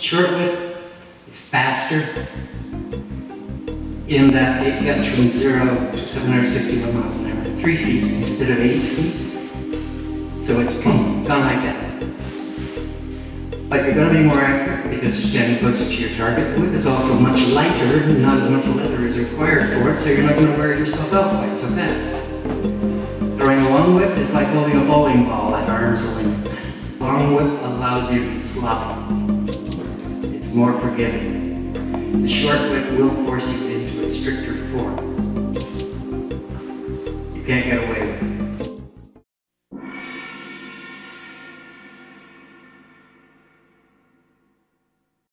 Short whip is faster in that it gets from zero to 761 miles an hour, three feet instead of eight feet. So it's boom, gone like that. But you're going to be more accurate because you're standing closer to your target. Whip is also much lighter, not as much leather is required for it, so you're not to wear yourself out quite so fast. Throwing a long whip is like holding a bowling ball at arm's length. Long whip allows you to be sloppy. More forgiving. The short whip will force you into a stricter form. You can't get